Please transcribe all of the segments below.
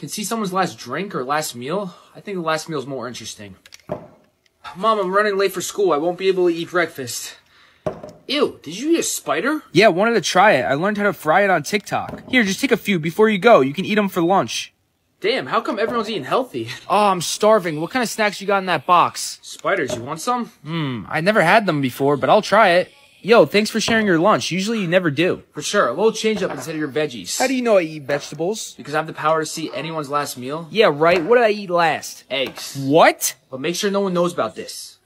Can see someone's last drink or last meal? I think the last meal is more interesting. Mom, I'm running late for school. I won't be able to eat breakfast. Ew, did you eat a spider? Yeah, wanted to try it. I learned how to fry it on TikTok. Here, just take a few before you go. You can eat them for lunch. Damn, how come everyone's eating healthy? Oh, I'm starving. What kind of snacks you got in that box? Spiders, you want some? Hmm, I never had them before, but I'll try it. Yo, thanks for sharing your lunch. Usually you never do. For sure, a little change up instead of your veggies. How do you know I eat vegetables? Because I have the power to see anyone's last meal. Yeah, right. What did I eat last? Eggs. What? But make sure no one knows about this.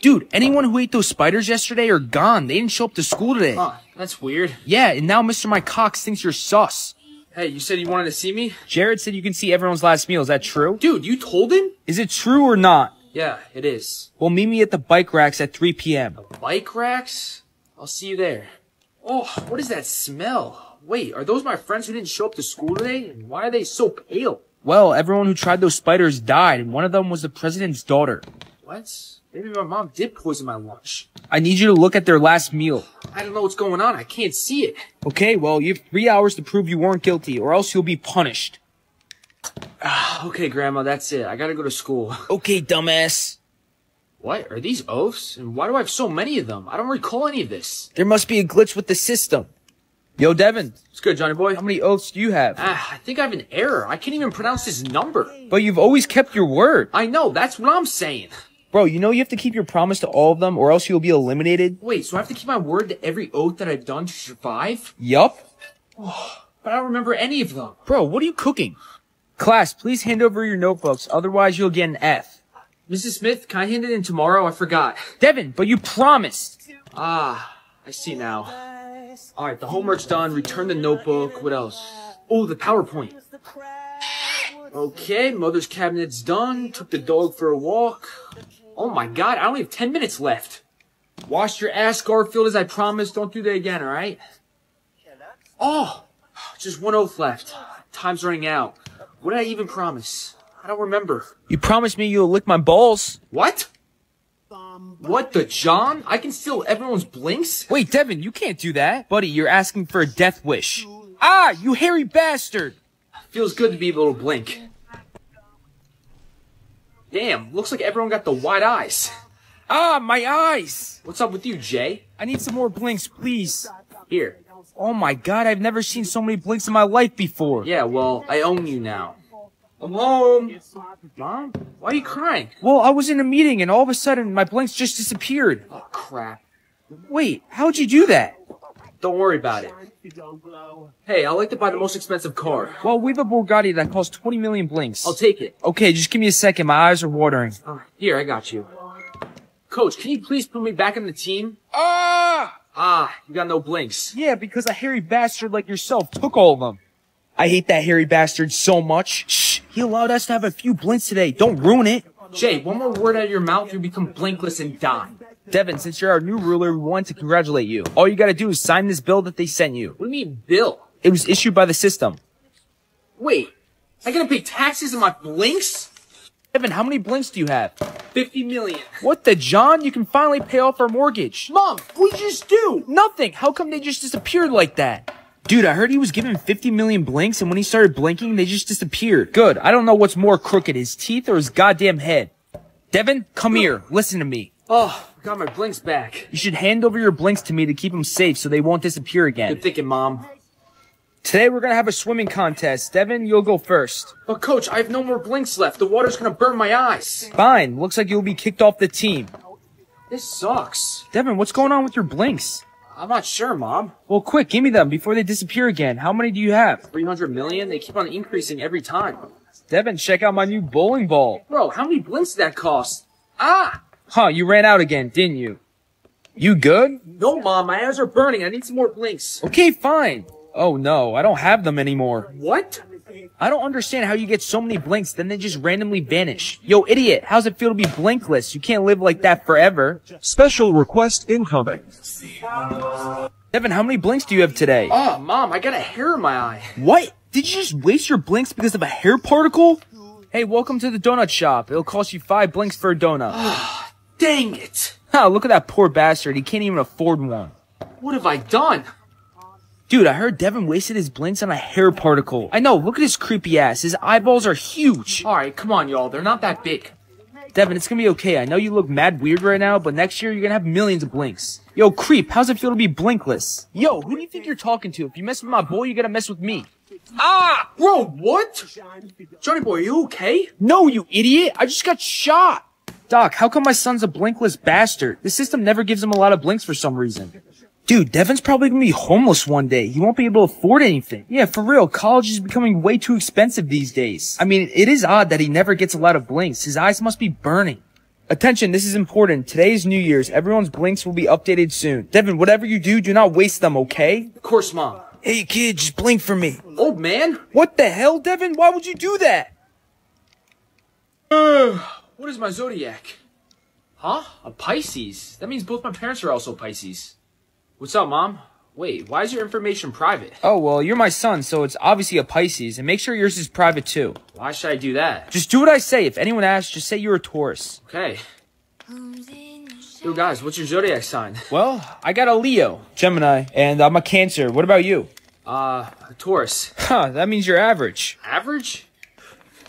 Dude, anyone who ate those spiders yesterday are gone. They didn't show up to school today. Huh, that's weird. Yeah, and now Mr. Mike Cox thinks you're sus. Hey, you said you wanted to see me? Jared said you can see everyone's last meal. Is that true? Dude, you told him? Is it true or not? Yeah, it is. Well, meet me at the bike racks at 3 p.m. Bike racks? I'll see you there. Oh, what is that smell? Wait, are those my friends who didn't show up to school today? And why are they so pale? Well, everyone who tried those spiders died, and one of them was the president's daughter. What? Maybe my mom did poison my lunch. I need you to look at their last meal. I don't know what's going on. I can't see it. Okay, well, you have three hours to prove you weren't guilty, or else you'll be punished. Ah, okay, Grandma, that's it. I gotta go to school. Okay, dumbass. What? Are these oaths? And why do I have so many of them? I don't recall any of this. There must be a glitch with the system. Yo, Devin, It's good, Johnny boy. how many oaths do you have? Ah, I think I have an error. I can't even pronounce this number. But you've always kept your word. I know, that's what I'm saying. Bro, you know you have to keep your promise to all of them, or else you'll be eliminated? Wait, so I have to keep my word to every oath that I've done to survive? Yup. But I don't remember any of them. Bro, what are you cooking? Class, please hand over your notebooks, otherwise you'll get an F. Mrs. Smith, can I hand it in tomorrow? I forgot. Devin, but you promised. Ah, I see now. Alright, the homework's done. Return the notebook. What else? Oh, the PowerPoint. Okay, mother's cabinet's done. Took the dog for a walk. Oh my god, I only have 10 minutes left. Wash your ass, Garfield, as I promised. Don't do that again, alright? Oh, just one oath left. Time's running out. What did I even promise? I don't remember. You promised me you'll lick my balls. What? What the John? I can steal everyone's blinks? Wait, Devin, you can't do that. Buddy, you're asking for a death wish. Ah, you hairy bastard! Feels good to be able to blink. Damn, looks like everyone got the wide eyes. Ah, my eyes! What's up with you, Jay? I need some more blinks, please. Here. Oh my god, I've never seen so many blinks in my life before. Yeah, well, I own you now. I'm home. Mom? Why are you crying? Well, I was in a meeting and all of a sudden my blinks just disappeared. Oh, crap. Wait, how'd you do that? Don't worry about it. Hey, I'd like to buy the most expensive car. Well, we have a Bugatti that costs 20 million blinks. I'll take it. Okay, just give me a second. My eyes are watering. Uh, here, I got you. Coach, can you please put me back on the team? Ah! Ah, you got no blinks. Yeah, because a hairy bastard like yourself took all of them. I hate that hairy bastard so much. Shh, he allowed us to have a few blinks today. Don't ruin it. Jay, one more word out of your mouth, you become blinkless and die. Devin, since you're our new ruler, we want to congratulate you. All you gotta do is sign this bill that they sent you. What do you mean, Bill? It was issued by the system. Wait, I gotta pay taxes on my blinks? Devin, how many blinks do you have? 50 million. What the, John? You can finally pay off our mortgage. Mom, what did you just do? Nothing. How come they just disappeared like that? Dude, I heard he was given 50 million blinks, and when he started blinking, they just disappeared. Good. I don't know what's more crooked, his teeth or his goddamn head. Devin, come here. Listen to me. Oh, I got my blinks back. You should hand over your blinks to me to keep them safe so they won't disappear again. Good thinking, Mom. Today we're gonna have a swimming contest. Devin, you'll go first. But Coach, I have no more blinks left. The water's gonna burn my eyes. Fine. Looks like you'll be kicked off the team. This sucks. Devin, what's going on with your blinks? I'm not sure, Mom. Well, quick, give me them before they disappear again. How many do you have? 300 million? They keep on increasing every time. Devin, check out my new bowling ball. Bro, how many blinks did that cost? Ah! Huh, you ran out again, didn't you? You good? No, Mom, my eyes are burning. I need some more blinks. Okay, fine. Oh no, I don't have them anymore. What? I don't understand how you get so many blinks, then they just randomly vanish. Yo, idiot, how's it feel to be blinkless? You can't live like that forever. Special request incoming. Devin, how many blinks do you have today? Oh, Mom, I got a hair in my eye. What? Did you just waste your blinks because of a hair particle? Hey, welcome to the donut shop. It'll cost you five blinks for a donut. Ah, dang it. Ha, look at that poor bastard. He can't even afford one. What have I done? Dude, I heard Devin wasted his blinks on a hair particle. I know, look at his creepy ass. His eyeballs are huge. Alright, come on, y'all. They're not that big. Devin, it's gonna be okay. I know you look mad weird right now, but next year you're gonna have millions of blinks. Yo, creep, how's it feel to be blinkless? Yo, who do you think you're talking to? If you mess with my boy, you gotta mess with me. Ah! Bro, what? Johnny boy, are you okay? No, you idiot! I just got shot! Doc, how come my son's a blinkless bastard? The system never gives him a lot of blinks for some reason. Dude, Devin's probably gonna be homeless one day. He won't be able to afford anything. Yeah, for real, college is becoming way too expensive these days. I mean, it is odd that he never gets a lot of blinks. His eyes must be burning. Attention, this is important. Today is New Year's. Everyone's blinks will be updated soon. Devin, whatever you do, do not waste them, okay? Of course, Mom. Hey kid, just blink for me. Old man? What the hell, Devin? Why would you do that? What is my zodiac? Huh? A Pisces? That means both my parents are also Pisces. What's up, Mom? Wait, why is your information private? Oh, well, you're my son, so it's obviously a Pisces, and make sure yours is private too. Why should I do that? Just do what I say. If anyone asks, just say you're a Taurus. Okay. Yo, guys, what's your zodiac sign? Well, I got a Leo, Gemini, and I'm a Cancer. What about you? Uh, a Taurus. Huh, that means you're average. Average?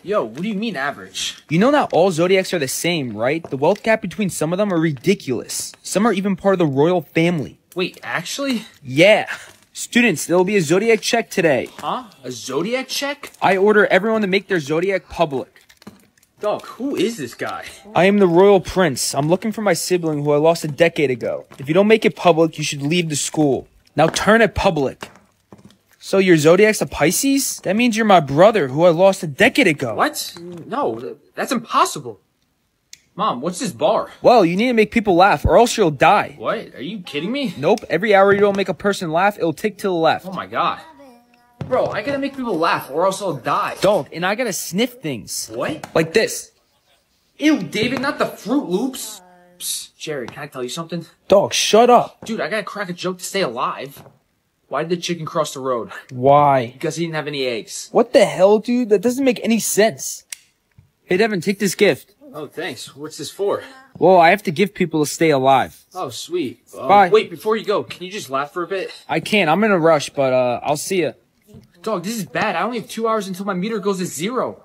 Yo, what do you mean average? You know not all zodiacs are the same, right? The wealth gap between some of them are ridiculous. Some are even part of the royal family. Wait, actually? Yeah. Students, there will be a zodiac check today. Huh? A zodiac check? I order everyone to make their zodiac public. Dog, who is this guy? I am the royal prince. I'm looking for my sibling who I lost a decade ago. If you don't make it public, you should leave the school. Now turn it public. So your zodiac's a Pisces? That means you're my brother who I lost a decade ago. What? No, that's impossible. Mom, what's this bar? Well, you need to make people laugh or else you'll die. What? Are you kidding me? Nope, every hour you don't make a person laugh, it'll tick to the left. Oh my god. Bro, I gotta make people laugh or else I'll die. Don't, and I gotta sniff things. What? Like this. Ew, David, not the Froot Loops. Psst, Jerry, can I tell you something? Dog, shut up. Dude, I gotta crack a joke to stay alive. Why did the chicken cross the road? Why? Because he didn't have any eggs. What the hell, dude? That doesn't make any sense. Hey, Devin, take this gift. Oh, thanks. What's this for? Well, I have to give people to stay alive. Oh, sweet. Um, Bye. Wait, before you go, can you just laugh for a bit? I can't. I'm in a rush, but uh, I'll see ya. Dog, this is bad. I only have two hours until my meter goes to zero.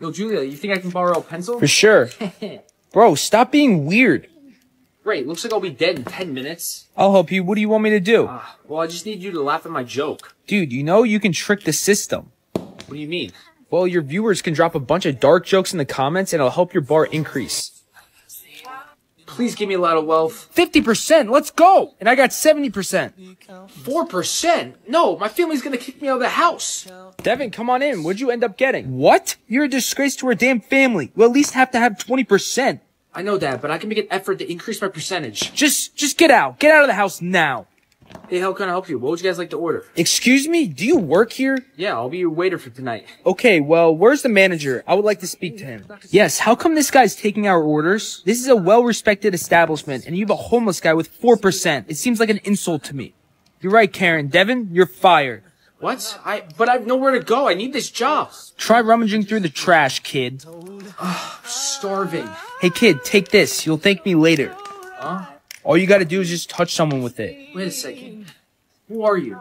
Yo, Julia, you think I can borrow a pencil? For sure. Bro, stop being weird. Great, looks like I'll be dead in ten minutes. I'll help you. What do you want me to do? Ah, well, I just need you to laugh at my joke. Dude, you know you can trick the system. What do you mean? Well, your viewers can drop a bunch of dark jokes in the comments and it'll help your bar increase. Please give me a lot of wealth. 50%, let's go! And I got 70%. Four percent? No, my family's gonna kick me out of the house. Devin, come on in. What'd you end up getting? What? You're a disgrace to our damn family. You at least have to have 20%. I know that, but I can make an effort to increase my percentage. Just, just get out. Get out of the house now. Hey, how can I help you? What would you guys like to order? Excuse me? Do you work here? Yeah, I'll be your waiter for tonight. Okay, well, where's the manager? I would like to speak to him. Yes, how come this guy's taking our orders? This is a well-respected establishment, and you have a homeless guy with 4%. It seems like an insult to me. You're right, Karen. Devin, you're fired. What? I, but I have nowhere to go. I need this job. Try rummaging through the trash, kid. Starving. Hey, kid, take this. You'll thank me later. Huh? All you gotta do is just touch someone with it. Wait a second. Who are you?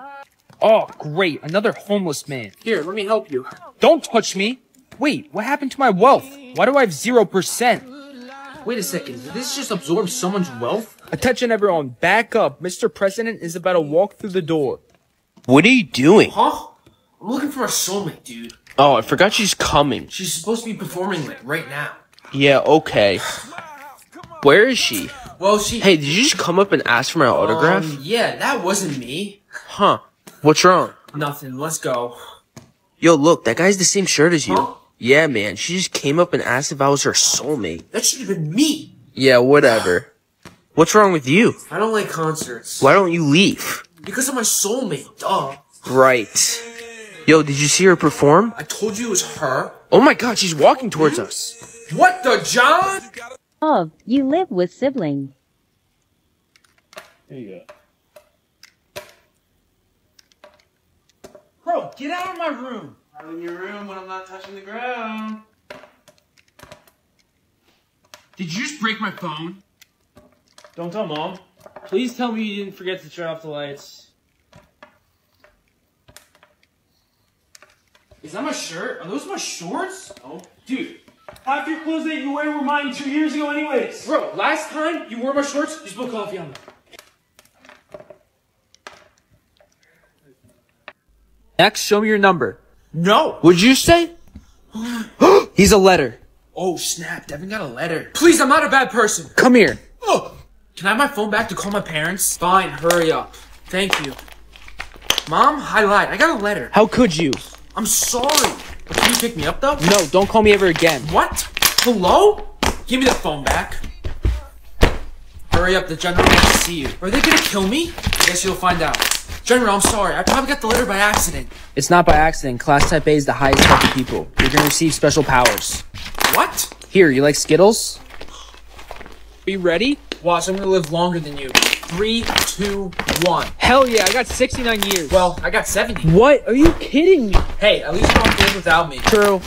Oh, great. Another homeless man. Here, let me help you. Don't touch me. Wait, what happened to my wealth? Why do I have 0%? Wait a second. Did this just absorb someone's wealth? Attention everyone, back up. Mr. President is about to walk through the door. What are you doing? Huh? I'm looking for a soulmate, dude. Oh, I forgot she's coming. She's supposed to be performing like right now. Yeah, okay. Where is she? Well, she. Hey, did you just come up and ask for my autograph? Um, yeah, that wasn't me. Huh. What's wrong? Nothing. Let's go. Yo, look, that guy's the same shirt as you. Huh? Yeah, man. She just came up and asked if I was her soulmate. That should have been me. Yeah, whatever. What's wrong with you? I don't like concerts. Why don't you leave? Because of my soulmate. Duh. Right. Yo, did you see her perform? I told you it was her. Oh my god, she's walking towards us. What the John? Of, you live with siblings. Bro, get out of my room. I'm in your room when I'm not touching the ground. Did you just break my phone? Don't tell mom. Please tell me you didn't forget to turn off the lights. Is that my shirt? Are those my shorts? Oh, dude. Half your clothes that you wear were mine two years ago, anyways. Bro, last time you wore my shorts, you spilled coffee on them. Next, show me your number. No. What'd you say? He's a letter. Oh, snap. Devin got a letter. Please, I'm not a bad person. Come here. Oh. Can I have my phone back to call my parents? Fine, hurry up. Thank you. Mom, I lied. I got a letter. How could you? I'm sorry. But can you pick me up, though? No, don't call me ever again. What? Hello? Give me the phone back. Hurry up, the general wants to see you. Are they gonna kill me? I guess you'll find out. General, I'm sorry. I probably got the letter by accident. It's not by accident. Class type A is the highest type of people. You're gonna receive special powers. What? Here, you like Skittles? Are you ready? Watch, I'm gonna live longer than you. Three, two, one. Hell yeah, I got 69 years. Well, I got 70. what? Are you kidding me? Hey, at least you don't live without me. True.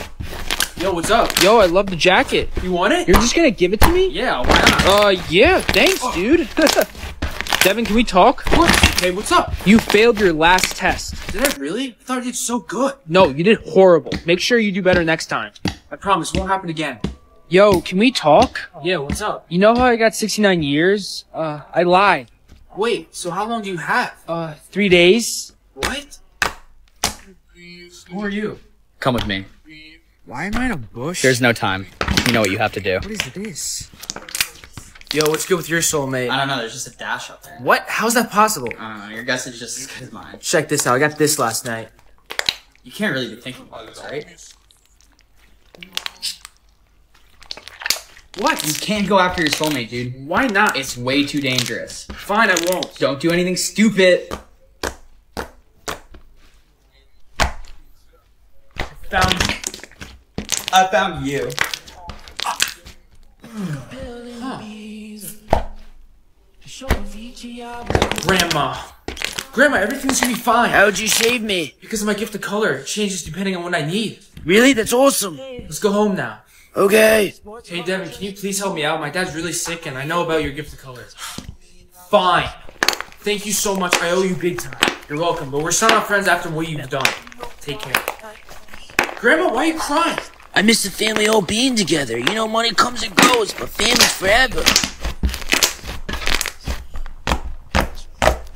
Yo, what's up? Yo, I love the jacket. You want it? You're just gonna give it to me? Yeah, why not? Uh, yeah, thanks, dude. Devin, can we talk? What? Hey, what's up? You failed your last test. Did I really? I thought I did so good. No, you did horrible. Make sure you do better next time. I promise, won't happen again. Yo, can we talk? Yeah, what's up? You know how I got 69 years? Uh, I lied. Wait, so how long do you have? Uh, three days? What? Who are you? Come with me. Why am I in a bush? There's no time. You know what you have to do. What is this? Yo, what's good with your soulmate? I don't know. There's just a dash up there. What? How's that possible? I don't know. Your guess is just as good as mine. Check this out. I got this last night. You can't really be thinking about this, right? What? You can't go after your soulmate, dude. Why not? It's way too dangerous. fine. I won't. Don't do anything stupid. Found. I found you. Grandma. Grandma, everything's gonna be fine. How'd you save me? Because of my gift of color, it changes depending on what I need. Really? That's awesome. Let's go home now. Okay. Hey, Devin, can you please help me out? My dad's really sick, and I know about your gift of color. Fine. Thank you so much. I owe you big time. You're welcome, but we're still not friends after what you've done. Take care. Grandma, why are you crying? I miss the family all being together. You know, money comes and goes, but family's forever.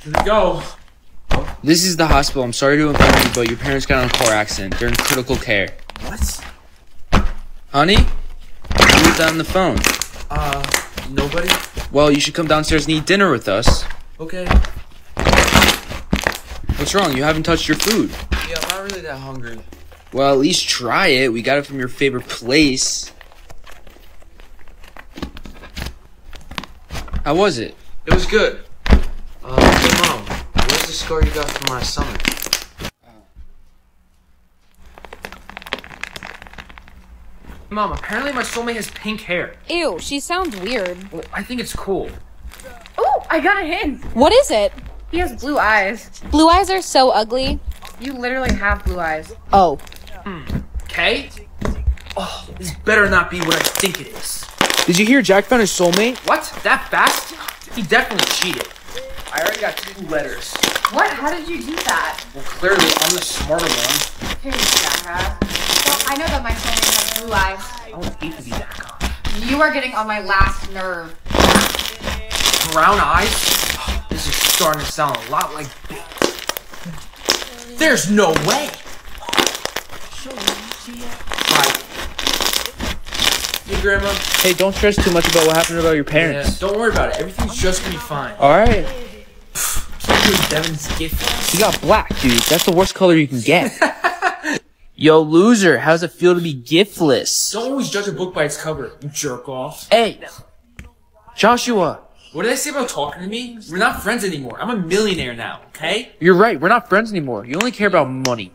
Here we go. This is the hospital. I'm sorry to inform you, but your parents got in a car accident. They're in critical care. What? Honey? Who was that on the phone? Uh, nobody? Well, you should come downstairs and eat dinner with us. Okay. What's wrong? You haven't touched your food. Yeah, I'm not really that hungry. Well, at least try it. We got it from your favorite place. How was it? It was good. Uh, hey, Mom, where's the scar you got from my summer? Mom, apparently my soulmate has pink hair. Ew, she sounds weird. I think it's cool. Oh, I got a hint. What is it? He has blue eyes. Blue eyes are so ugly. You literally have blue eyes. Oh. Okay? Oh, this better not be what I think it is. Did you hear Jack found his soulmate? What? That fast? He definitely cheated. I already got two letters. What? How did you do that? Well, clearly I'm the smarter one. Hey, jackass. Well, I know that my soulmate has blue eyes. I would hate to be that guy. You are getting on my last nerve. Brown eyes? This is starting to sound a lot like bait. There's no way! Right. Hey, Grandma. Hey, don't stress too much about what happened about your Yeah, parents. don't worry about it. Everything's just gonna be fine. Alright. Can't Devin's gift. You got black, dude. That's the worst color you can get. Yo, loser, how's it feel to be giftless? Don't always judge a book by its cover, you jerk off. Hey, Joshua, What did I say about talking to me? We're not friends anymore. I'm a millionaire now, okay? you're right. We're not friends anymore. You only care about money.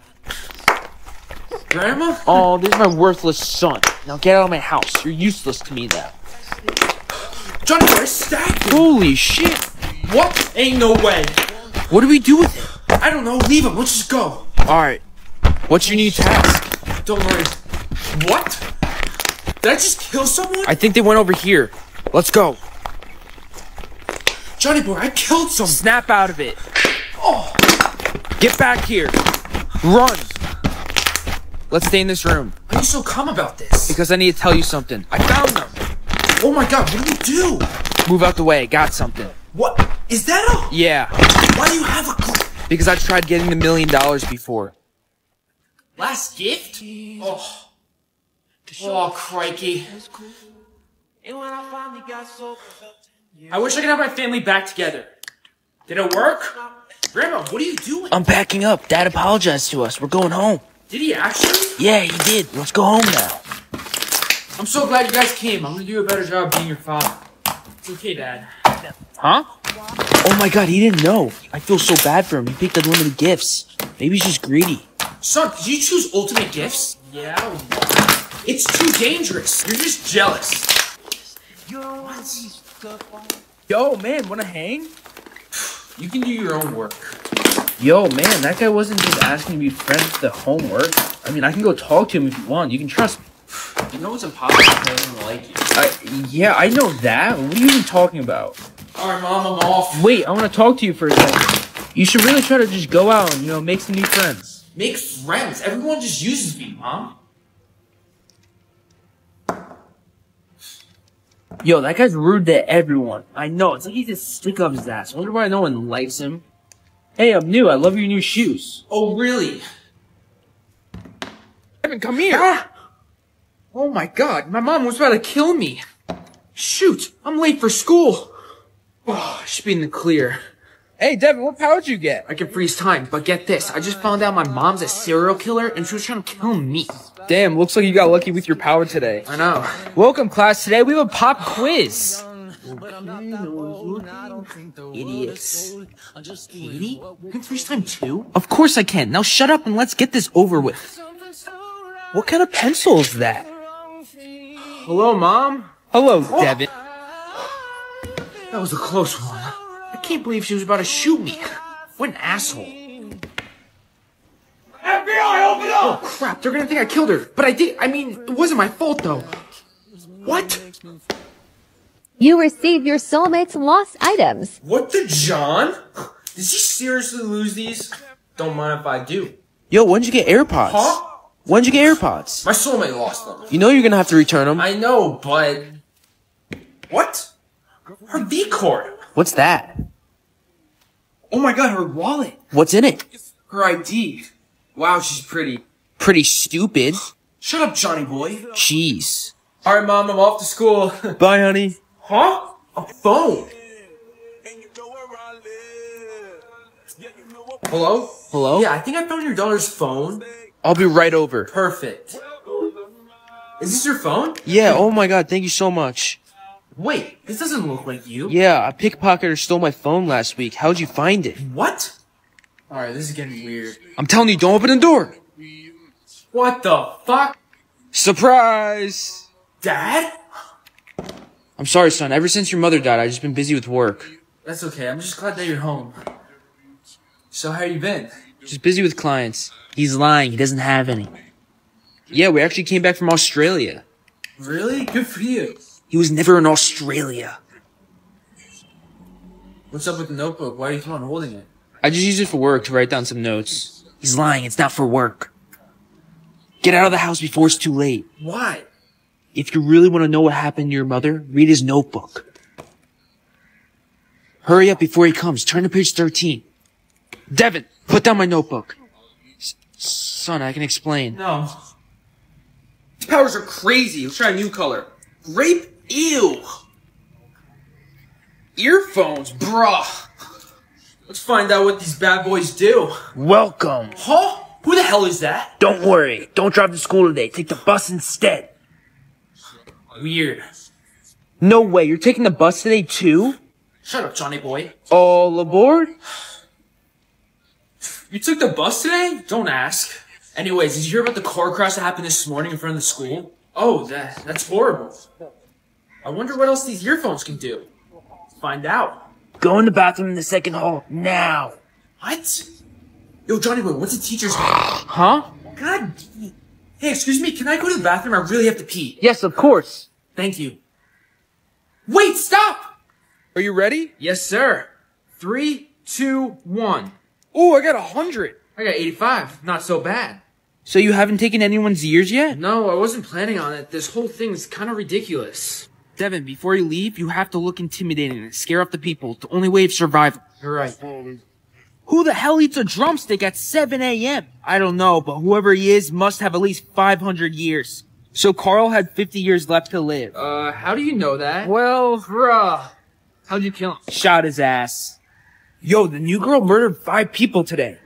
Grandma? Oh, this is my worthless son. Now get out of my house. You're useless to me now. Johnny, I stacked him! Holy shit. What? Ain't no way. What do we do with him? I don't know. Leave him. Let's just go. Alright. What's your new task? Don't worry. What? Did I just kill someone? I think they went over here. Let's go. Johnny boy, I killed someone. Snap out of it. Oh. Get back here. Run. let's stay in this room. Why are you so calm about this? Because I need to tell you something. I found them. Oh my god, what do you do? Move out the way, I got something. What? Is that a... Yeah, Why do you have a... because I tried getting the million dollars before. Last gift? Oh. Oh, crikey. I wish I could have my family back together. Did it work? Grandma, what are you doing? I'm packing up. Dad apologized to us. We're going home. Did he actually? Yeah, he did. Let's go home now. I'm so glad you guys came. I'm gonna do a better job being your father. It's okay, Dad. Huh? Oh my god, he didn't know. I feel so bad for him. He picked unlimited gifts. Maybe he's just greedy. Son, did you choose ultimate gifts? Yeah. It's too dangerous. You're just jealous. Yo, man, wanna hang? You can do your own work. Yo, man, that guy wasn't just asking to be friends with the homework. I mean, I can go talk to him if you want. You can trust me. You know it's impossible if he doesn't like you. I, yeah, I know that. What are you even talking about? Alright, Mom, I'm off. Wait, I want to talk to you for a second. You should really try to just go out and, you know, make some new friends. Make friends. Everyone just uses me, Mom. Yo, that guy's rude to everyone. I know. It's like he's just stick up his ass. I wonder why no one likes him. Hey, I'm new. I love your new shoes. Oh, really? Evan, come here. Ah! Oh my god, my mom was about to kill me. Shoot, I'm late for school. Oh, I should be in the clear. Hey, Devin, what power did you get? I can freeze time, but get this. I just found out my mom's a serial killer and she was trying to kill me. Damn, looks like you got lucky with your power today. I know. Welcome, class. Today we have a pop quiz. Idiots. Katie? You can freeze time too? Of course I can. Now shut up and let's get this over with. What kind of pencil is that? Hello, Mom? Hello, oh. Devin. That was a close one. I can't believe she was about to shoot me. What an asshole. FBI, open up! Oh crap, they're gonna think I killed her. But I did, I mean, it wasn't my fault though. What? You received your soulmate's lost items. What the John? Does he seriously lose these? Don't mind if I do. Yo, when'd you get AirPods? Huh? When'd you get AirPods? My soulmate lost them. You know you're gonna have to return them. I know, but... What? Her V-cord. What's that? Oh my god, her wallet. What's in it? Her ID. Wow, she's pretty. Pretty stupid. Shut up, Johnny boy. Jeez. Alright, Mom, I'm off to school. Bye, honey. huh? A phone? Hello? Hello? Yeah, I think I found your daughter's phone. I'll be right over. Perfect. Is this your phone? Yeah, oh my god, thank you so much. Wait, this doesn't look like you. Yeah, a pickpocketer stole my phone last week. How'd you find it? What? Alright, this is getting weird. I'm telling you, don't open the door. What the fuck? Surprise! Dad? I'm sorry, son. Ever since your mother died, I've just been busy with work. That's okay, I'm just glad that you're home. So how you been? Just busy with clients. He's lying. He doesn't have any. Yeah, we actually came back from Australia. Really? Good for you. He was never in Australia. What's up with the notebook? Why are you keep on holding it? I just use it for work to write down some notes. He's lying. It's not for work. Get out of the house before it's too late. Why? If you really want to know what happened to your mother, read his notebook. Hurry up before he comes. Turn to page 13. Devin, put down my notebook. S- son, I can explain. No. These powers are crazy. Let's try a new color. Grape? Ew. Earphones? Bruh. Let's find out what these bad boys do. Welcome. Huh? Who the hell is that? Don't worry. Don't drive to school today. Take the bus instead. Weird. No way. You're taking the bus today too? Shut up, Johnny boy. All aboard? You took the bus today? Don't ask. Anyways, did you hear about the car crash that happened this morning in front of the school? Oh, that that's horrible. I wonder what else these earphones can do. Find out. Go in the bathroom in the second hall. Now. What? Yo, Johnny boy, what's the teacher's name? Huh? God. Hey, excuse me, can I go to the bathroom? I really have to pee. Yes, of course. Thank you. Wait, stop! Are you ready? Yes, sir. Three, two, one. Oh, I got a hundred. I got 85. Not so bad. So you haven't taken anyone's ears yet? No, I wasn't planning on it. This whole thing's kind of ridiculous. Devin, before you leave, you have to look intimidating and scare off the people. It's the only way of survival. You're right. Who the hell eats a drumstick at 7 a.m.? I don't know, but whoever he is must have at least 500 years. So Carl had 50 years left to live. Uh, how do you know that? Well, Bruh. How'd you kill him? shot his ass. Yo, the new girl murdered five people today.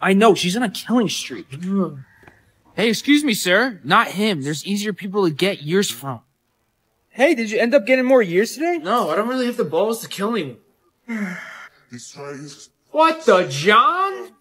I know, she's on a killing streak. hey, excuse me, sir. Not him. There's easier people to get years from. Hey, did you end up getting more years today? No, I don't really have the balls to kill anyone. what the, John?